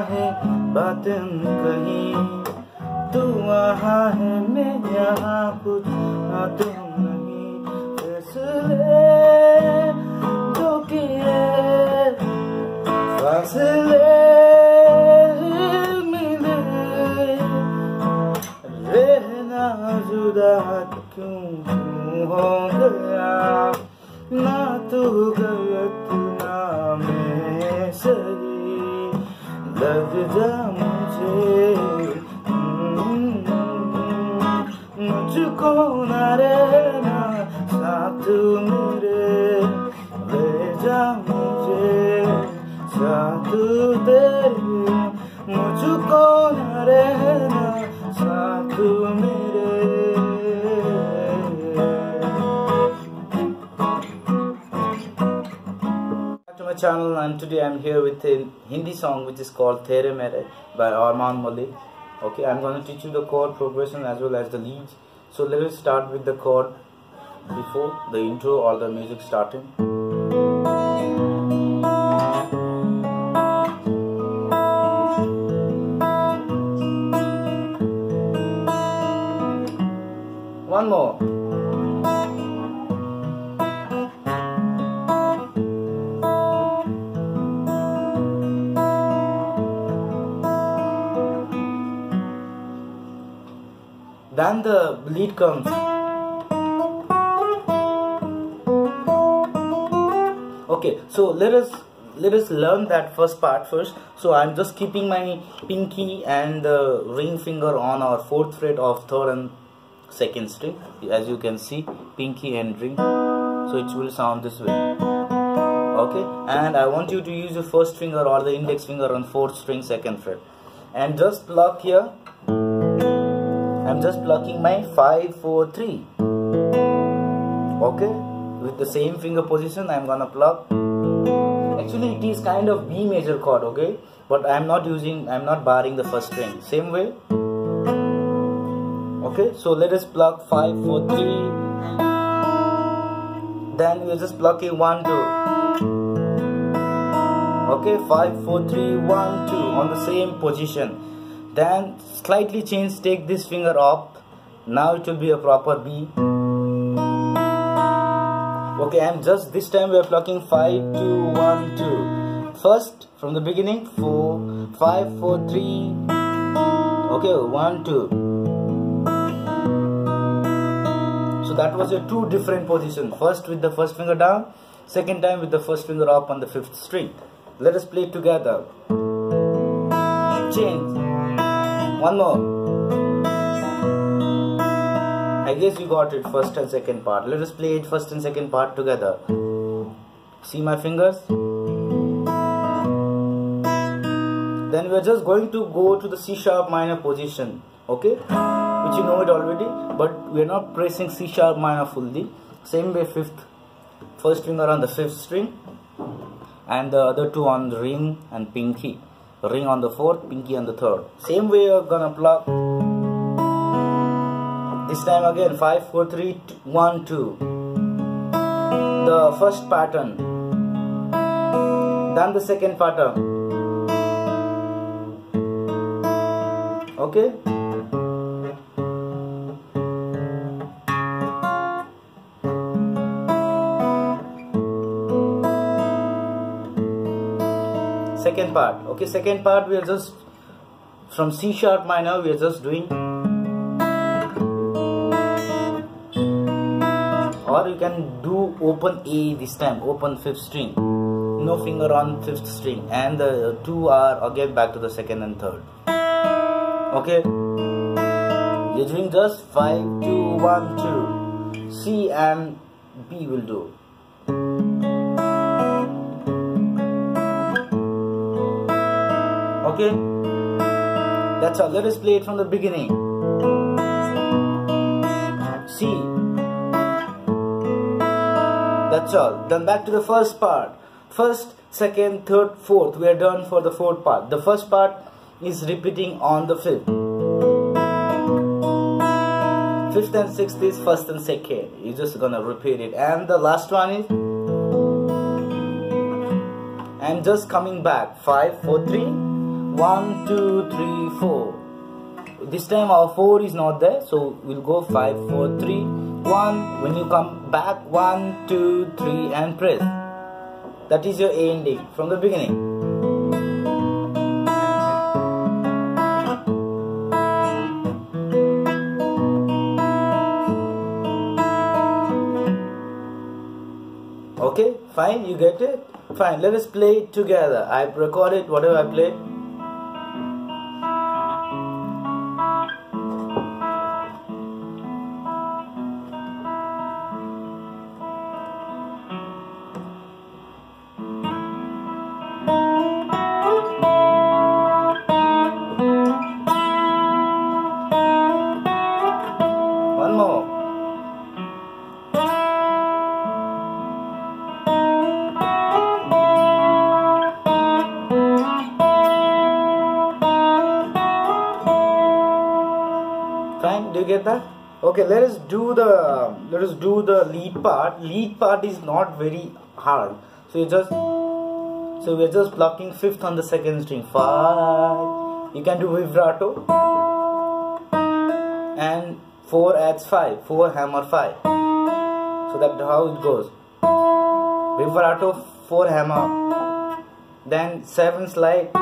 तुम कहीं। तू वहाँ है, मैं यहाँ कुछ हाँ तुम नहीं। फैसले तो किए, फासले मिले। रहना जुदा क्यों हो गया? ना तू गलत こなれなさとみれれじゃみじさとで channel and today I'm here with a Hindi song which is called Tere Mere by Arman Malik. Okay, I'm going to teach you the chord progression as well as the leads. So let us start with the chord before the intro or the music starting. One more. Then the lead comes. Okay, so let us let us learn that first part first. So I'm just keeping my pinky and the ring finger on our fourth fret of third and second string. As you can see, pinky and ring. So it will sound this way. Okay, and I want you to use your first finger or the index finger on fourth string, second fret, and just pluck here. I'm just plucking my 5 4 3 okay? With the same finger position I'm gonna pluck. Actually it is kind of B major chord okay? But I'm not using I'm not barring the first string. Same way? Okay? So let us pluck 5 4 3 then we're just plucking 1 2 okay? 5 4 3 1 2 on the same position then slightly change take this finger up now it will be a proper B. Okay and just this time we are plucking 5 2 1 2 first from the beginning 4 5 4 3 okay 1 2 so that was your two different position. First with the first finger down second time with the first finger up on the fifth string. Let us play together. Change one more. I guess you got it first and second part. Let us play it first and second part together. See my fingers? Then we are just going to go to the C sharp minor position. Okay? Which you know it already. But we are not pressing C sharp minor fully. Same way fifth. First finger on the fifth string. And the other two on the ring and pinky ring on the fourth, pinky on the third. Same way you're gonna pluck. This time again 5, 4, 3, 1, 2. The first pattern. Then the second pattern. Okay? Second part. Okay second part we are just from C sharp minor we are just doing. Or you can do open A this time open fifth string. No finger on fifth string. And the two are again back to the second and third. Okay? You're doing just 5 2 1 2 C and B will do okay that's all let us play it from the beginning. C. That's all. Then back to the first part. First second third fourth. We are done for the fourth part. The first part is repeating on the fifth. Fifth and sixth is first and second. You're just gonna repeat it. And the last one is? And just coming back. Five four three one, two, three, four. This time our four is not there, so we'll go five, four, three, one. When you come back, one, two, three, and press. That is your ending from the beginning. okay fine you get it fine let us play it together i recorded whatever i played get that? Okay, let us do the let us do the lead part. Lead part is not very hard. So you just so we're just plucking fifth on the second string. Five. You can do vibrato. And four adds five. Four hammer five. So that's how it goes. Vibrato, four hammer. Then seven slide.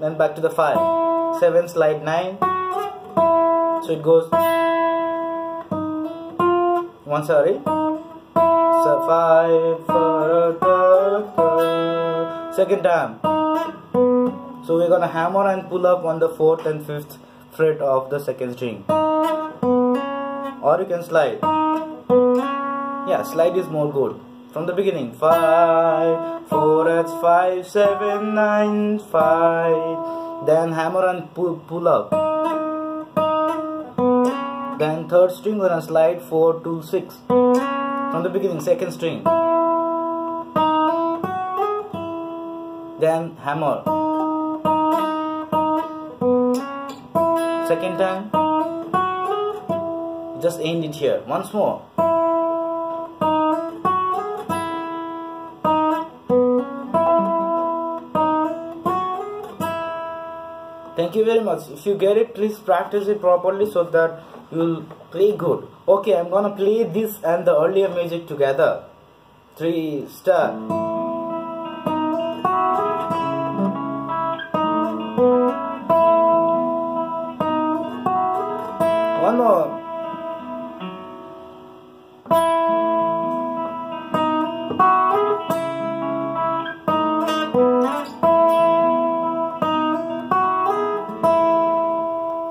Then back to the five. Seven slide nine so it goes one sorry. So five four, third, third. second time. So we're gonna hammer and pull up on the fourth and fifth fret of the second string. Or you can slide. Yeah slide is more good. From the beginning. Five four that's five seven nine five. Then hammer and pull, pull up then third string gonna slide 4 to 6 from the beginning second string. Then hammer. Second time. Just end it here. Once more. Thank you very much. If you get it please practice it properly so that you'll play good. Okay i'm gonna play this and the earlier music together. Three more.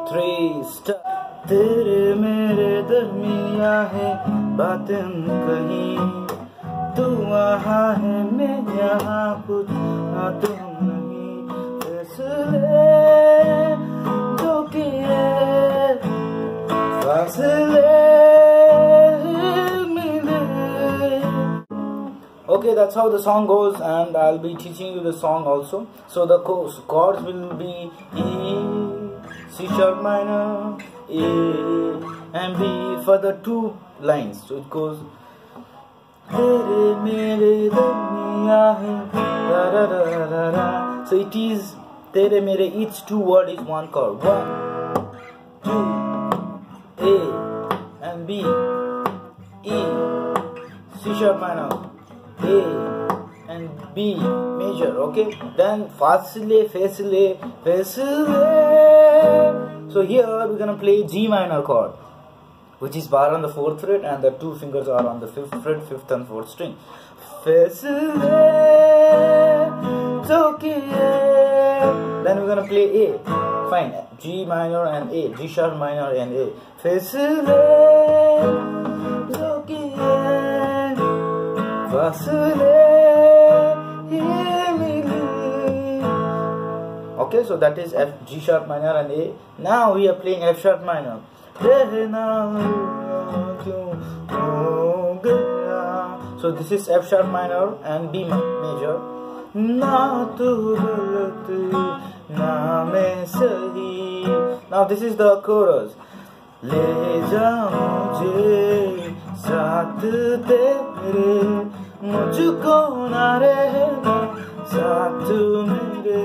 Three start तेरे मेरे दरमिया है बातें कहीं तू वहाँ है मैं यहाँ कुछ ना तुम नहीं फैसले जो किए फासले मिले Okay, that's how the song goes, and I'll be teaching you the song also. So the chords, chords will be E, C sharp minor, a and B for the two lines. So it goes. So it is Tere Mere, each two word is one chord. One, two, A and B, E, C sharp minor, A and B major. Okay, then facile, facile, facile. So here we're gonna play G minor chord which is bar on the fourth fret and the two fingers are on the fifth fret, fifth and fourth string. Then we're gonna play A. Fine. G minor and A. G sharp minor and A. Okay, so that is F, G sharp minor and A. Now we are playing F sharp minor. So this is F sharp minor and B major. Now this is the chorus. ले जा मुझे साथ तेरे मुझको ना रहना साथ मेरे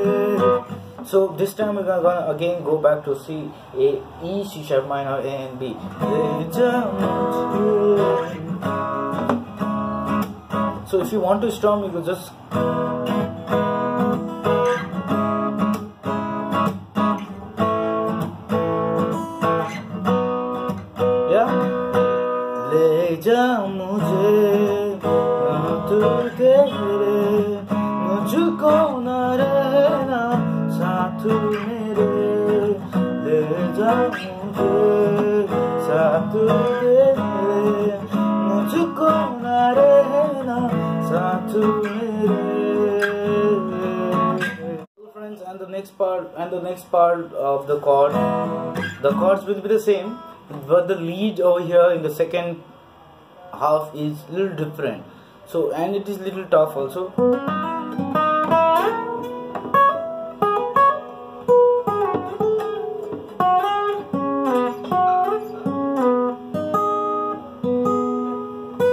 So this time we're gonna again go back to C, A, E, C sharp minor, A and B. So if you want to strum, you can just the next part of the chord the chords will be the same but the lead over here in the second half is little different. So and it is little tough also.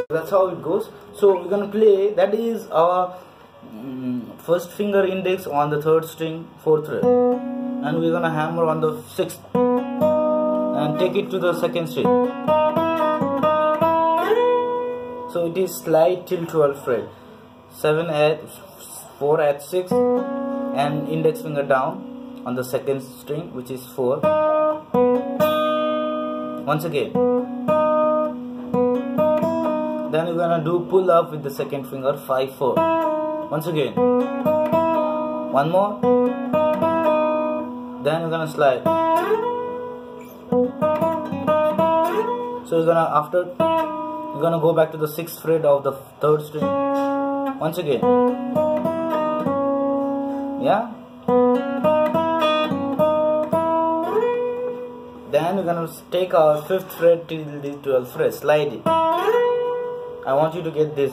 That's how it goes. So we're gonna play that is our mm, first finger index on the third string fourth fret and we're gonna hammer on the sixth. And take it to the second string. So it is slide till 12th fret 7 at 4 at 6 and index finger down on the second string which is 4 once again. Then we're gonna do pull up with the second finger 5 4 once again. One more. Then we're gonna slide. So we're gonna after we're gonna go back to the sixth fret of the third string. Once again. Yeah? Then we're gonna take our fifth fret till the 12th fret. Slide it. I want you to get this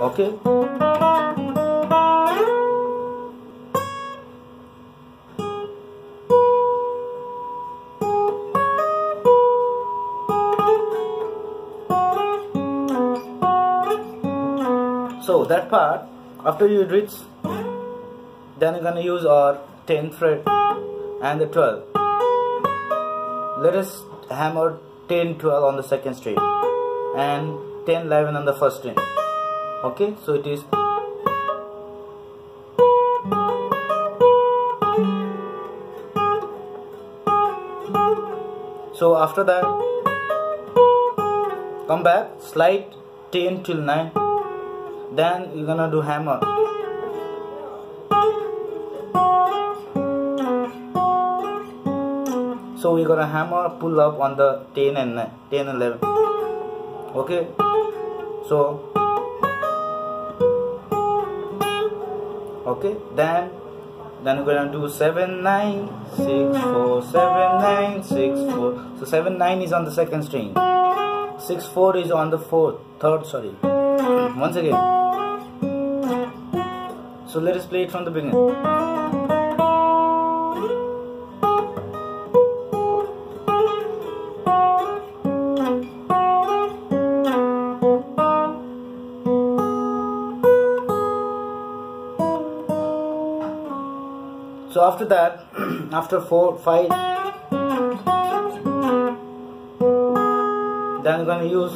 okay? So that part after you reach then you're gonna use our 10th fret and the 12 let us hammer 10 12 on the second string and 10 11 on the first string okay so it is so after that come back slide 10 till 9 then you're gonna do hammer. So we're gonna hammer pull up on the 10 and 9, 10 and 11 okay? So okay then then we're gonna do 7 9 6 4 7 9 6 4 so 7 9 is on the second string. 6 4 is on the fourth third sorry. Once again. So let us play it from the beginning after that after four five then we're going to use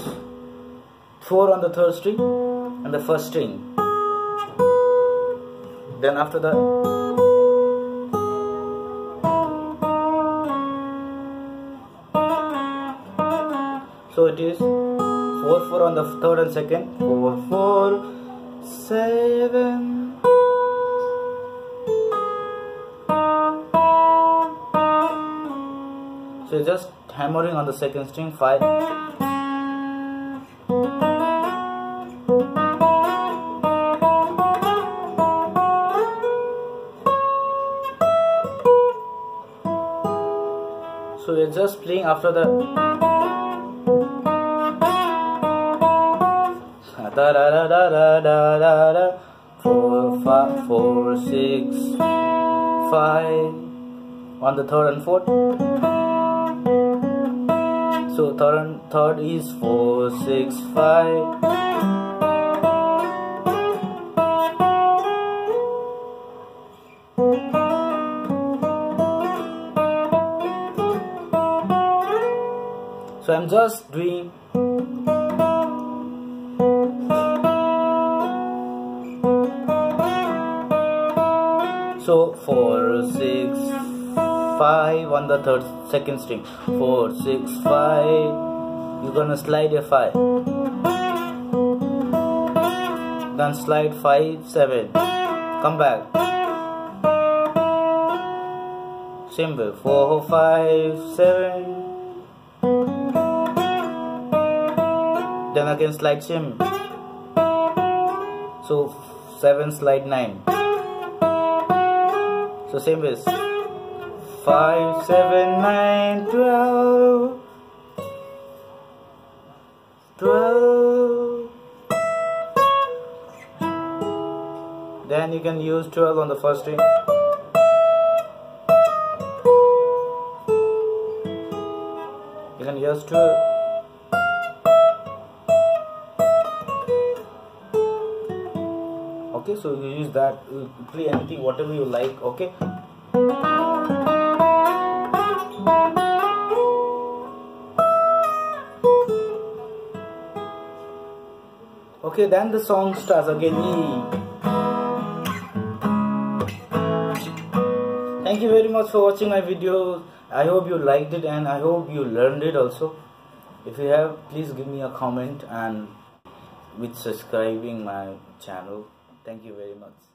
4 on the third string and the first string. Then after that so it is 4 4 on the third and second. 4 4 7 so you're just hammering on the second string 5 so you're just playing after the da da da da da da da da. Four five four six five. On the third and fourth so third, third is four six five. So I'm just doing So 4, 6, 5 on the third second string. 4 6 5 you're gonna slide a 5 then slide 5 7 come back. Same way. 4 5 7 then again slide same. So 7 slide 9 so same way 5 7 9 12 12 then you can use 12 on the first string. You can use 12 okay so you use that. Play anything whatever you like okay okay then the song starts again. Thank you very much for watching my video. I hope you liked it and i hope you learned it also. If you have please give me a comment and with subscribing my channel. Thank you very much